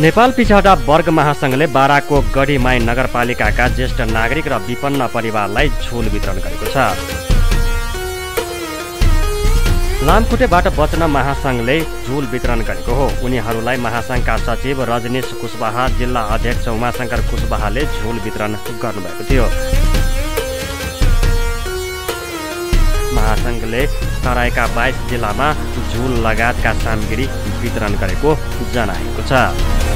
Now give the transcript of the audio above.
नेपाल पिछाडा वर्ग महासङ्घले बाराको गढीमाई नगरपालिकाका ज्येष्ठ नागरिक र विपन्न परिवारलाई झुल वितरण गरेको छ। लामखुट्टेबाट बच्न महासङ्घले झुल वितरण गरेको हो। उनीहरूलाई महासङ्घका सचिव रजनीश कुशवाहा जिल्ला अध्यक्ष उमाशङ्कर कुशवाहाले झुल वितरण गर्नुभएको थियो। महासङ्घले तराईका बाइस जिल्लामा झुल लगायतका सामग्री वितरण गरेको जनाएको छ।